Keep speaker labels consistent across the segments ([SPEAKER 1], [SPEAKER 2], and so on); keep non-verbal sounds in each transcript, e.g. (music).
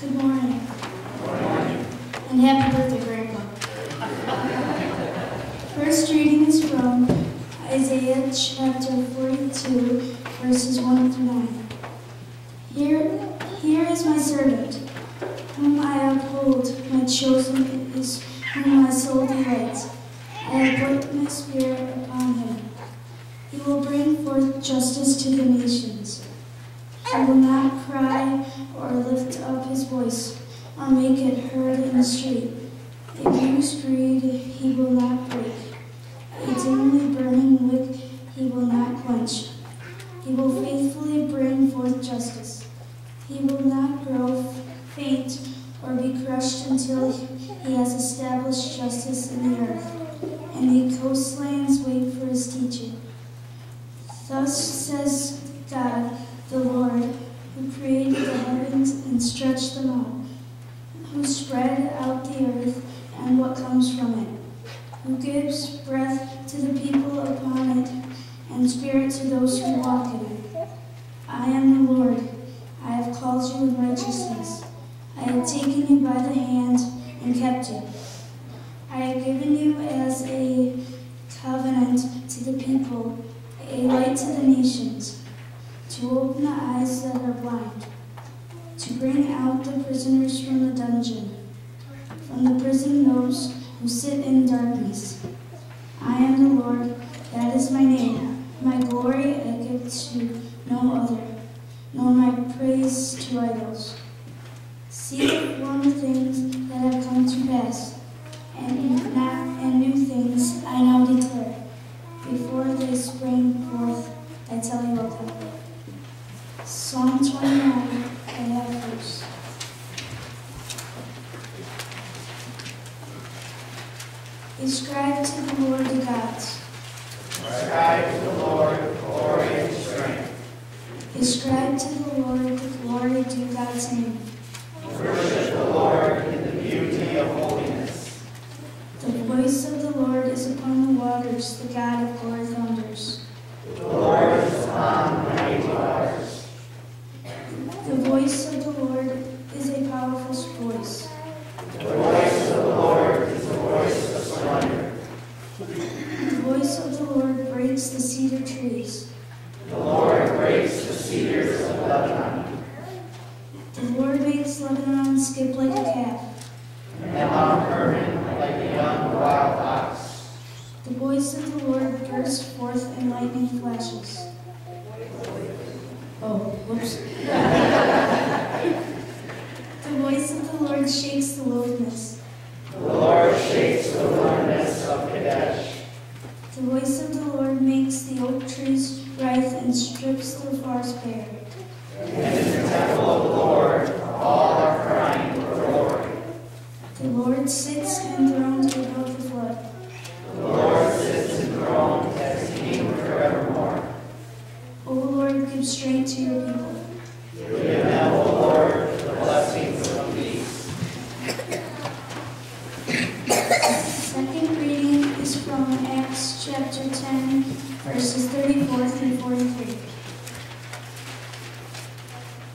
[SPEAKER 1] Good morning. Good morning. And happy birthday, Grandpa. First reading is from Isaiah chapter 42, verses 1 through 9. Here, here is my servant, whom I uphold, my chosen is whom my soul delights. I have put my spirit upon him. He will bring forth justice to the nations. He will not cry or lift up his voice or make it heard in the street. A bruised reed he will not break. A dimly burning wick he will not quench. He will faithfully bring forth justice. He will not grow faint or be crushed until he has established justice in the earth, and the coastlands wait for his teaching. Thus says God, the Lord, who created the heavens and stretched them out, who spread out the earth and what comes from it, who gives breath to the people upon it and spirit to those who walk in it. I am the Lord. I have called you in righteousness. I have taken you by the hand and kept you. I have given you as a covenant to the people, a light to the nations, to open the eyes that are blind, to bring out the prisoners from the dungeon, from the prison those who sit in darkness. I am the Lord, that is my name. My glory I give to no other, nor my praise to idols. See the former things that have come to pass, and, not, and new things I now declare. Before they spring forth, I tell you of them. Psalm 29, I have verse. Ascribe to the Lord the gods.
[SPEAKER 2] Ascribe to the Lord glory and strength.
[SPEAKER 1] Ascribe to the Lord the glory due God's name.
[SPEAKER 2] Worship the Lord in the beauty of holiness.
[SPEAKER 1] The voice of the Lord is upon the waters, the God of glory thunders.
[SPEAKER 2] The Lord is upon mighty waters.
[SPEAKER 1] The voice of the Lord is a powerful voice.
[SPEAKER 2] The voice of the Lord is the voice of splendor.
[SPEAKER 1] The voice of the Lord breaks the cedar trees.
[SPEAKER 2] The Lord breaks the cedars of Lebanon,
[SPEAKER 1] The Lord makes Lebanon skip like a calf.
[SPEAKER 2] and Hermon like a young wild ox.
[SPEAKER 1] The voice of the Lord bursts forth in lightning flashes. Oh, whoops. (laughs) the voice of the Lord shakes the wilderness.
[SPEAKER 2] The Lord shakes the wilderness of Kadesh.
[SPEAKER 1] The voice of the Lord makes the oak trees writhe and strips the forest bare.
[SPEAKER 2] And in the temple of the Lord all are crying for glory.
[SPEAKER 1] The Lord sits enthroned above the flood.
[SPEAKER 2] The Lord sits enthroned as king forevermore.
[SPEAKER 1] O Lord, give strength to your people.
[SPEAKER 2] Give them, O Lord, the blessings of peace.
[SPEAKER 1] Second reading is from Acts chapter 10, verses 34 through 43.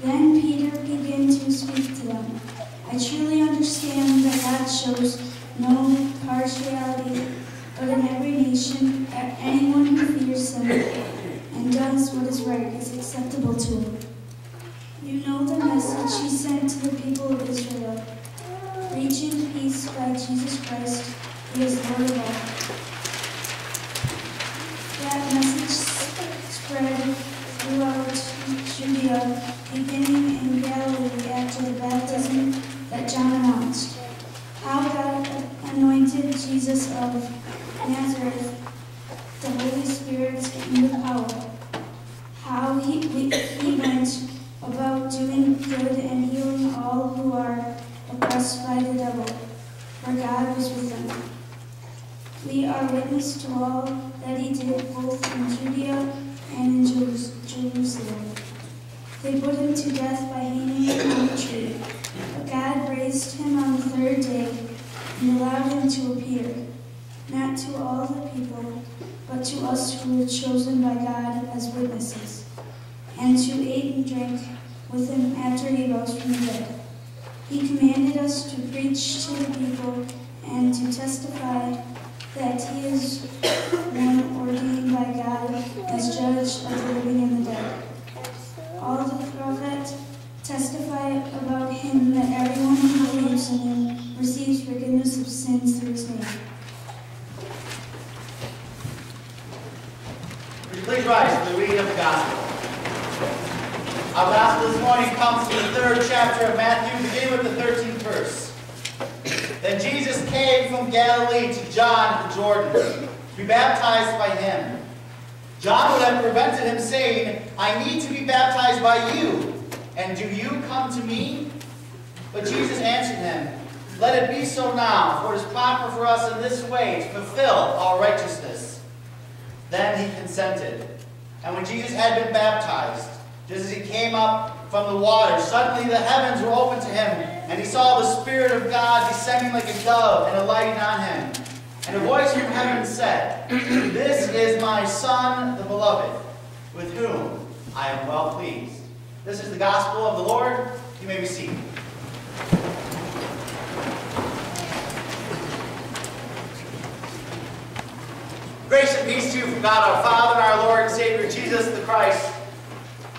[SPEAKER 1] Then Peter began to speak to them. I truly understand that God shows no partiality, but in every nation, a- anyone who fears him and does what is right is acceptable to him. You know the message he sent to the people of Israel preaching peace by Jesus Christ, who is Lord of all. That message spread throughout Judea, beginning in Galilee after the baptism that John announced. How God anointed Jesus of Nazareth, the Holy Spirit and with power. How he, he went about doing good and healing all who are oppressed by the devil, for God was with them. We are witness to all that he did both in Judea and in Jerusalem. They put him to death by hanging him on a tree, but God raised him on the third day and allowed him to appear, not to all the people, but to us who were chosen by God as witnesses, and to eat and drink with him after he rose from the dead. He commanded us to preach to the people and to testify that he is one ordained by God as judge of the living and the dead. All the prophets testify about him that everyone who believes in him receives forgiveness of sins through his name.
[SPEAKER 2] Will you please rise for the reading of the gospel? Our gospel this morning comes from the third chapter of Matthew, beginning with the 13th verse. Then Jesus came from Galilee to John the Jordan to be baptized by him. John would have prevented him, saying, I need to be baptized by you, and do you come to me? But Jesus answered him, Let it be so now, for it is proper for us in this way to fulfill all righteousness. Then he consented. And when Jesus had been baptized, just as he came up from the water, suddenly the heavens were opened to him, and he saw the Spirit of God descending like a dove and alighting on him. And a voice from heaven said, This is my Son, the beloved, with whom I am well pleased. This is the gospel of the Lord. You may be seated. Grace and peace to you from God our Father and our Lord and Savior Jesus the Christ.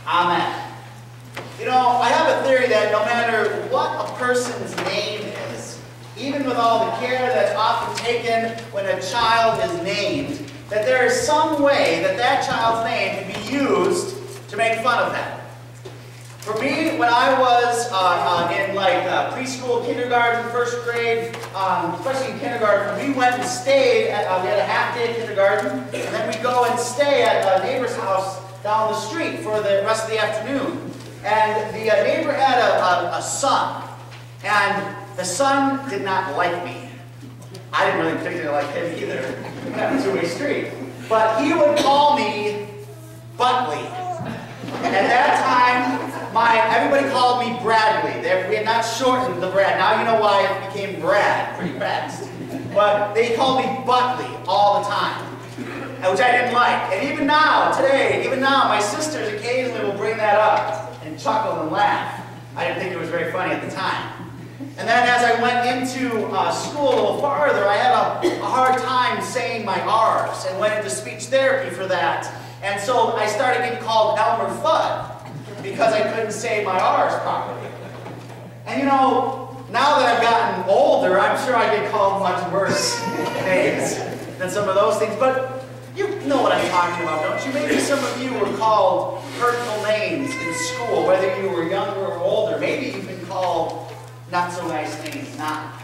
[SPEAKER 2] Amen. You know, I have a theory that no matter what a person's name is, even with all the care that's often taken when a child is named, that there is some way that that child's name can be used to make fun of them. For me, when I was uh, uh, in like uh, preschool, kindergarten, first grade, um, especially in kindergarten, we went and stayed at, uh, we had a half day kindergarten, and then we'd go and stay at a neighbor's house down the street for the rest of the afternoon. And the uh, neighbor had a, a, a son, and the son did not like me. I didn't really particularly like him either. Had a two-way street. But he would call me Buckley. And at that time, my everybody called me Bradley. They, we had not shortened the Brad. Now you know why it became Brad pretty fast. But they called me Buckley all the time, which I didn't like. And even now, today, even now, my sisters occasionally will bring that up and chuckle and laugh. I didn't think it was very funny at the time. And then as I went into uh, school a little farther, I had a, a hard time saying my R's and went into speech therapy for that. And so I started getting called Elmer Fudd because I couldn't say my R's properly. And you know, now that I've gotten older, I'm sure I get called much worse (laughs) names than some of those things. But you know what I'm talking about, don't you? Maybe some of you were called hurtful names in school, whether you were younger or older. Maybe you've been called not so nice names, not.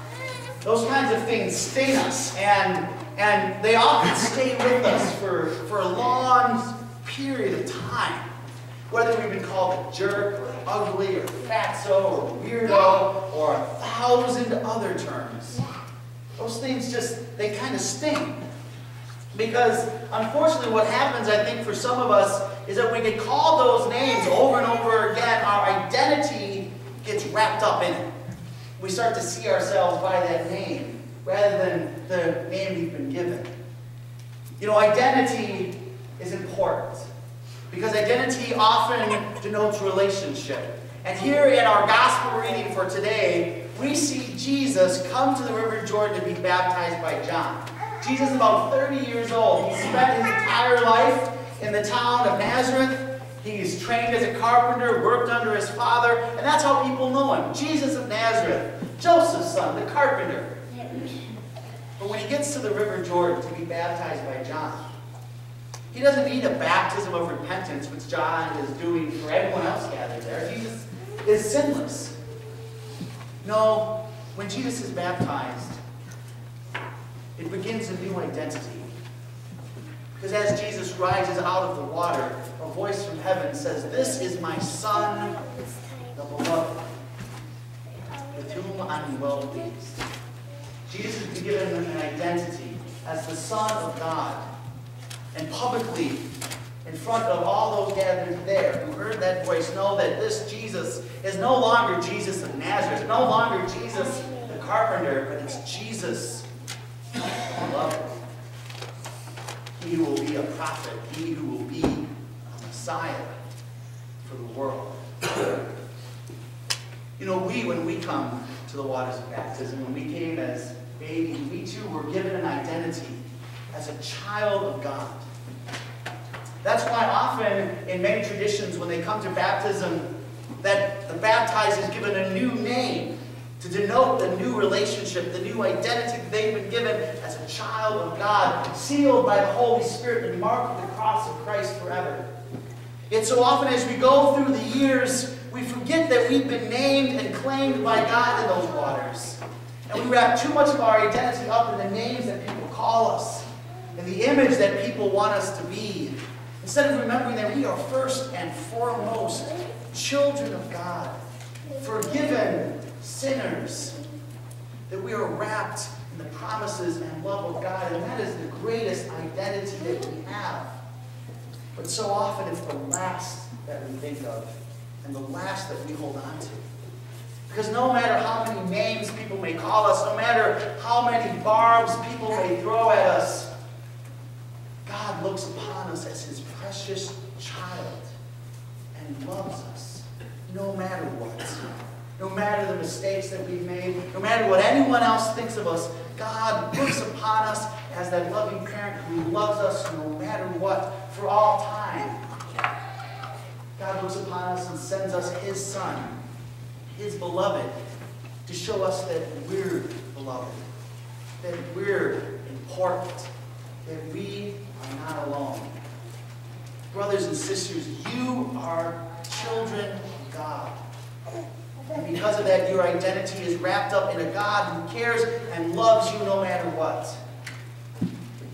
[SPEAKER 2] Those kinds of things sting us, and, and they often stay with us for, for a long period of time. Whether we've been called a jerk, or ugly, or fatso, or weirdo, or a thousand other terms. Those things just, they kind of sting. Because unfortunately what happens, I think, for some of us is that we get called those names over and over again, our identity gets wrapped up in it. We start to see ourselves by that name rather than the name we've been given. You know, identity is important because identity often denotes relationship. And here in our gospel reading for today, we see Jesus come to the River Jordan to be baptized by John. Jesus is about 30 years old. He spent his entire life in the town of Nazareth. He's trained as a carpenter, worked under his father, and that's how people know him. Jesus of Nazareth, Joseph's son, the carpenter. But when he gets to the River Jordan to be baptized by John, he doesn't need a baptism of repentance, which John is doing for everyone else gathered there. Jesus is sinless. No, when Jesus is baptized, it begins a new identity. Because as Jesus rises out of the water, a voice from heaven says, This is my Son, the beloved, with whom I'm well pleased. Jesus been given an identity as the Son of God. And publicly, in front of all those gathered there who heard that voice, know that this Jesus is no longer Jesus of Nazareth, no longer Jesus the carpenter, but it's Jesus He who will be a prophet, he who will be a Messiah for the world. You You know, we, when we come to the waters of baptism, when we came as babies, we too were given an identity as a child of God. That's why often in many traditions, when they come to baptism, that the baptized is given a new name to denote the new relationship, the new identity they've been given as a child of God, sealed by the Holy Spirit and marked with the cross of Christ forever. Yet so often as we go through the years, we forget that we've been named and claimed by God in those waters. And we wrap too much of our identity up in the names that people call us, in the image that people want us to be, instead of remembering that we are first and foremost children of God, sinners, that we are wrapped in the promises and love of God, and that is the greatest identity that we have. But so often it's the last that we think of and the last that we hold on to. Because no matter how many names people may call us, no matter how many barbs people may throw at us, God looks upon us as his precious child and loves us no matter what. No matter the mistakes that we've made, no matter what anyone else thinks of us, God looks upon us as that loving parent who loves us no matter what for all time. God looks upon us and sends us his son, his beloved, to show us that we're beloved, that we're important, that we are not alone. Brothers and sisters, you are children of God. And because of that, your identity is wrapped up in a God who cares and loves you no matter what.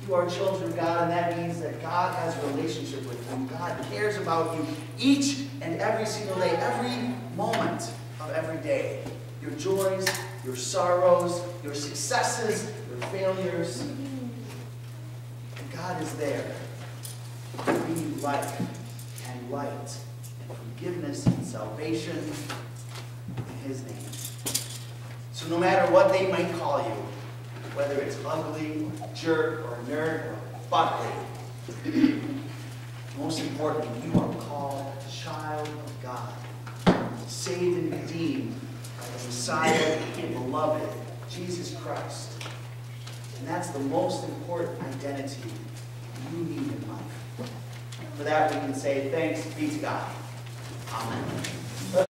[SPEAKER 2] You are children of God, and that means that God has a relationship with you. God cares about you each and every single day, every moment of every day. Your joys, your sorrows, your successes, your failures. And God is there to bring you life and light and forgiveness and salvation His name. So no matter what they might call you, whether it's ugly, or jerk, or nerd, or buckley, most importantly, you are called a child of God, saved and redeemed by the Messiah and beloved, Jesus Christ. And that's the most important identity you need in life. For that, we can say thanks be to God. Amen.